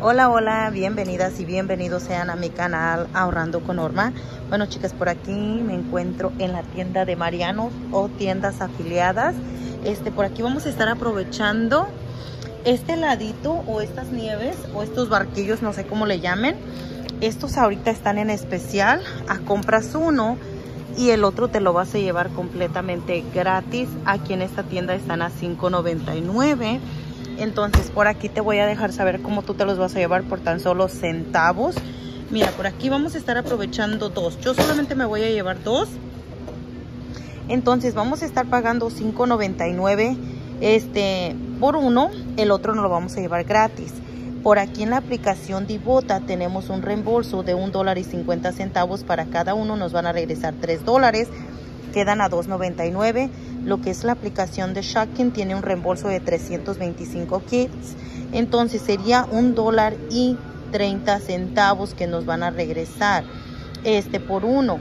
Hola, hola, bienvenidas y bienvenidos sean a mi canal Ahorrando con Norma. Bueno, chicas, por aquí me encuentro en la tienda de Mariano o tiendas afiliadas. Este, por aquí vamos a estar aprovechando este ladito o estas nieves o estos barquillos, no sé cómo le llamen. Estos ahorita están en especial. A compras uno y el otro te lo vas a llevar completamente gratis. Aquí en esta tienda están a $5.99 entonces por aquí te voy a dejar saber cómo tú te los vas a llevar por tan solo centavos. Mira, por aquí vamos a estar aprovechando dos. Yo solamente me voy a llevar dos. Entonces vamos a estar pagando $5.99 este, por uno. El otro nos lo vamos a llevar gratis. Por aquí en la aplicación Divota tenemos un reembolso de un dólar y 50 centavos para cada uno. Nos van a regresar 3 dólares quedan a $2.99. Lo que es la aplicación de Shopkin tiene un reembolso de 325 kits. Entonces sería un dólar y 30 centavos que nos van a regresar este por uno.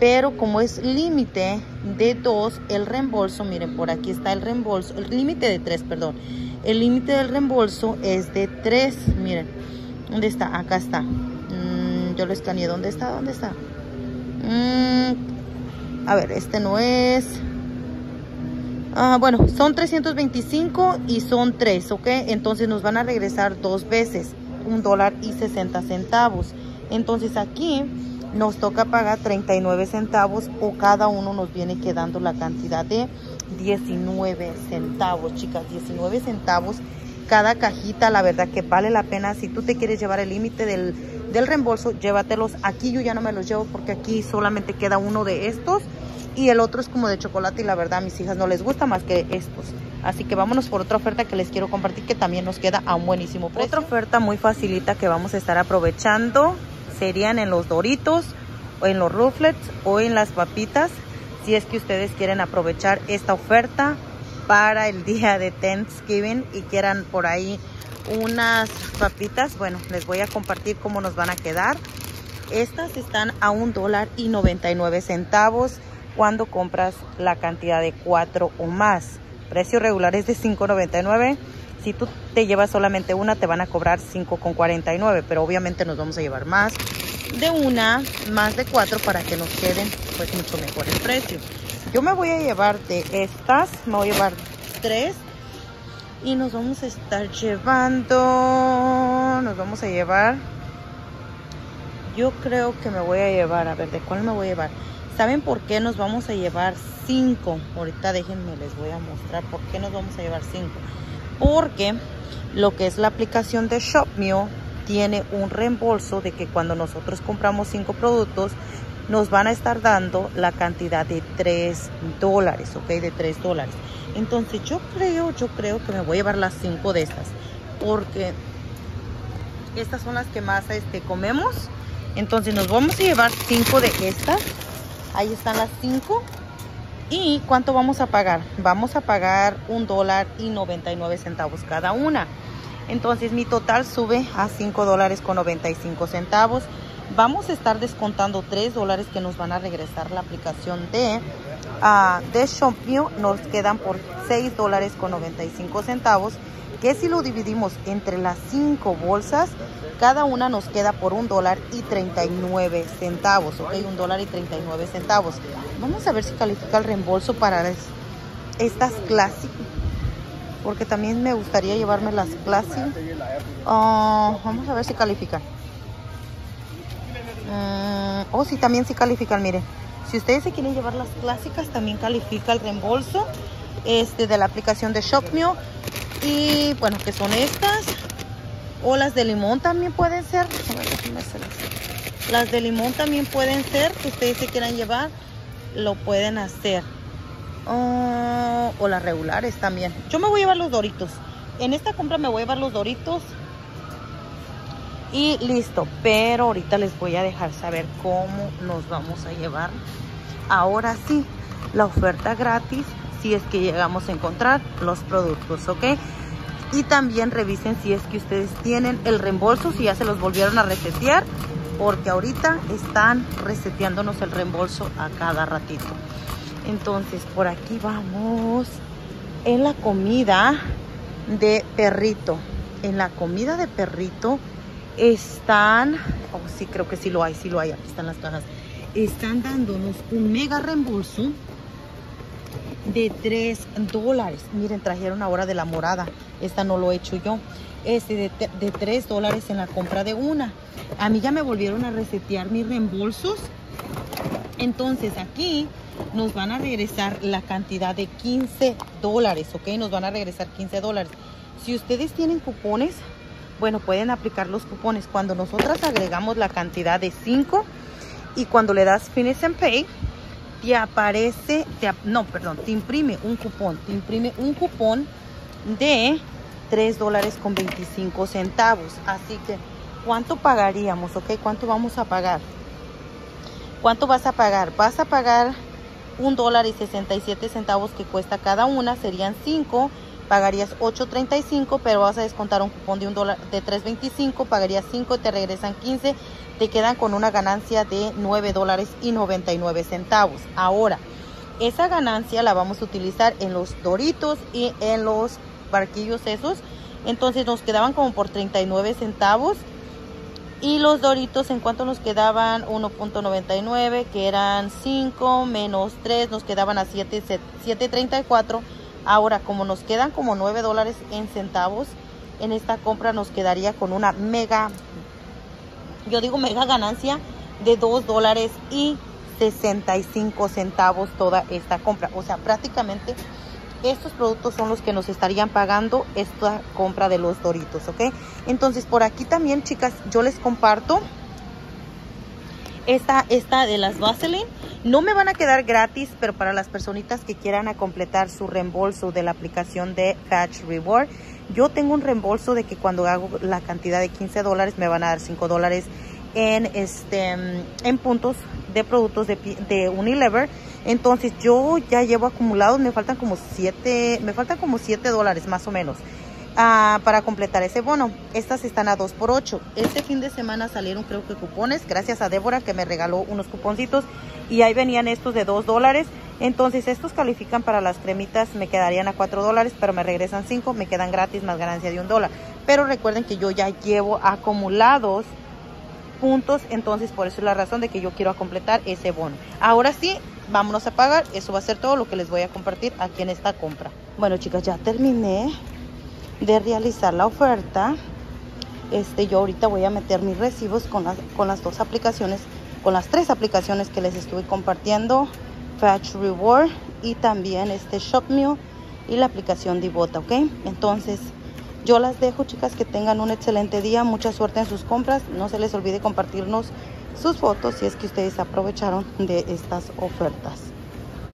Pero como es límite de dos, el reembolso, miren, por aquí está el reembolso, el límite de tres, perdón. El límite del reembolso es de tres, miren. ¿Dónde está? Acá está. Mm, yo lo escaneé. ¿Dónde está? ¿Dónde está? Mm, a ver, este no es... Ah, bueno, son 325 y son 3, ¿ok? Entonces nos van a regresar dos veces, un dólar y 60 centavos. Entonces aquí nos toca pagar 39 centavos o cada uno nos viene quedando la cantidad de 19 centavos, chicas, 19 centavos cada cajita, la verdad que vale la pena. Si tú te quieres llevar el límite del, del reembolso, llévatelos. Aquí yo ya no me los llevo porque aquí solamente queda uno de estos y el otro es como de chocolate y la verdad a mis hijas no les gusta más que estos. Así que vámonos por otra oferta que les quiero compartir que también nos queda a un buenísimo precio. Otra oferta muy facilita que vamos a estar aprovechando serían en los doritos o en los ruflets o en las papitas. Si es que ustedes quieren aprovechar esta oferta para el día de Thanksgiving y quieran por ahí unas papitas, bueno, les voy a compartir cómo nos van a quedar. Estas están a un dólar y 99 centavos cuando compras la cantidad de 4 o más. Precio regular es de $5.99. Si tú te llevas solamente una, te van a cobrar $5.49, pero obviamente nos vamos a llevar más de una, más de cuatro para que nos queden pues mucho mejor el precio. Yo me voy a llevar de estas, me voy a llevar tres y nos vamos a estar llevando, nos vamos a llevar, yo creo que me voy a llevar, a ver, ¿de cuál me voy a llevar? ¿Saben por qué nos vamos a llevar 5? Ahorita déjenme, les voy a mostrar por qué nos vamos a llevar 5. Porque lo que es la aplicación de ShopMio tiene un reembolso de que cuando nosotros compramos 5 productos nos van a estar dando la cantidad de 3 dólares, ¿ok? De 3 dólares. Entonces yo creo, yo creo que me voy a llevar las 5 de estas. Porque estas son las que más este, comemos. Entonces nos vamos a llevar 5 de estas Ahí están las 5. ¿Y cuánto vamos a pagar? Vamos a pagar un dólar y 99 centavos cada una. Entonces mi total sube a 5 dólares con 95 centavos. Vamos a estar descontando 3 dólares que nos van a regresar la aplicación de, uh, de Shopview. Nos quedan por 6 dólares con 95 centavos. Que si lo dividimos entre las 5 bolsas, cada una nos queda por un dólar y 39 centavos, ¿ok? Un dólar y 39 centavos. Vamos a ver si califica el reembolso para estas Classic. Porque también me gustaría llevarme las Classic. Ah, vamos a ver si califican. Mm, oh, sí, también sí califican, miren. Si ustedes se quieren llevar las clásicas, también califica el reembolso este, de la aplicación de ShopMio. Y bueno, que son estas. O las de limón también pueden ser. Las de limón también pueden ser que ustedes se quieran llevar. Lo pueden hacer. Oh, o las regulares también. Yo me voy a llevar los doritos. En esta compra me voy a llevar los doritos. Y listo. Pero ahorita les voy a dejar saber cómo nos vamos a llevar. Ahora sí, la oferta gratis. Si es que llegamos a encontrar los productos, ¿ok? y también revisen si es que ustedes tienen el reembolso, si ya se los volvieron a resetear, porque ahorita están reseteándonos el reembolso a cada ratito. Entonces, por aquí vamos en la comida de perrito. en la comida de perrito están, oh sí, creo que sí lo hay, sí lo hay, aquí están las cajas. Están dándonos un mega reembolso de 3 dólares. Miren, trajeron ahora de la morada. Esta no lo he hecho yo. Este de, de 3 dólares en la compra de una. A mí ya me volvieron a resetear mis reembolsos. Entonces aquí nos van a regresar la cantidad de 15 dólares, ¿ok? Nos van a regresar 15 dólares. Si ustedes tienen cupones, bueno, pueden aplicar los cupones. Cuando nosotras agregamos la cantidad de 5 y cuando le das Finish and Pay, te aparece, no, perdón, te imprime un cupón, te imprime un cupón de 3 dólares con 25 centavos. Así que, ¿cuánto pagaríamos? ¿Ok? ¿Cuánto vamos a pagar? ¿Cuánto vas a pagar? Vas a pagar un dólar y 67 centavos que cuesta cada una, serían 5 pagarías 8.35 pero vas a descontar un cupón de un dólar de 3.25 pagarías 5 te regresan 15 te quedan con una ganancia de 9 dólares y 99 centavos. Ahora, esa ganancia la vamos a utilizar en los doritos y en los barquillos esos. Entonces nos quedaban como por 39 centavos. Y los doritos, ¿en cuánto nos quedaban? 1.99, que eran 5 menos 3, nos quedaban a 7.34. Ahora, como nos quedan como 9 dólares en centavos, en esta compra nos quedaría con una mega yo digo mega ganancia de 2 dólares y 65 centavos toda esta compra. O sea, prácticamente estos productos son los que nos estarían pagando esta compra de los doritos, ¿ok? Entonces, por aquí también, chicas, yo les comparto esta, esta de las Vaseline. No me van a quedar gratis, pero para las personitas que quieran a completar su reembolso de la aplicación de Patch Reward, yo tengo un reembolso de que cuando hago la cantidad de 15 dólares me van a dar 5 dólares en, este, en puntos de productos de, de Unilever. Entonces yo ya llevo acumulados, me faltan como 7, me faltan como 7 dólares más o menos. Ah, para completar ese bono. Estas están a 2 por 8 Este fin de semana salieron creo que cupones, gracias a Débora que me regaló unos cuponcitos y ahí venían estos de 2 dólares. Entonces estos califican para las cremitas, me quedarían a 4 dólares, pero me regresan 5, me quedan gratis más ganancia de un dólar. Pero recuerden que yo ya llevo acumulados puntos, entonces por eso es la razón de que yo quiero completar ese bono. Ahora sí, vámonos a pagar, eso va a ser todo lo que les voy a compartir aquí en esta compra. Bueno chicas, ya terminé de realizar la oferta. Este, yo ahorita voy a meter mis recibos con las, con las dos aplicaciones, con las tres aplicaciones que les estuve compartiendo Fetch Reward y también este Shop Meal y la aplicación Divota, ¿ok? Entonces, yo las dejo, chicas, que tengan un excelente día, mucha suerte en sus compras. No se les olvide compartirnos sus fotos si es que ustedes aprovecharon de estas ofertas.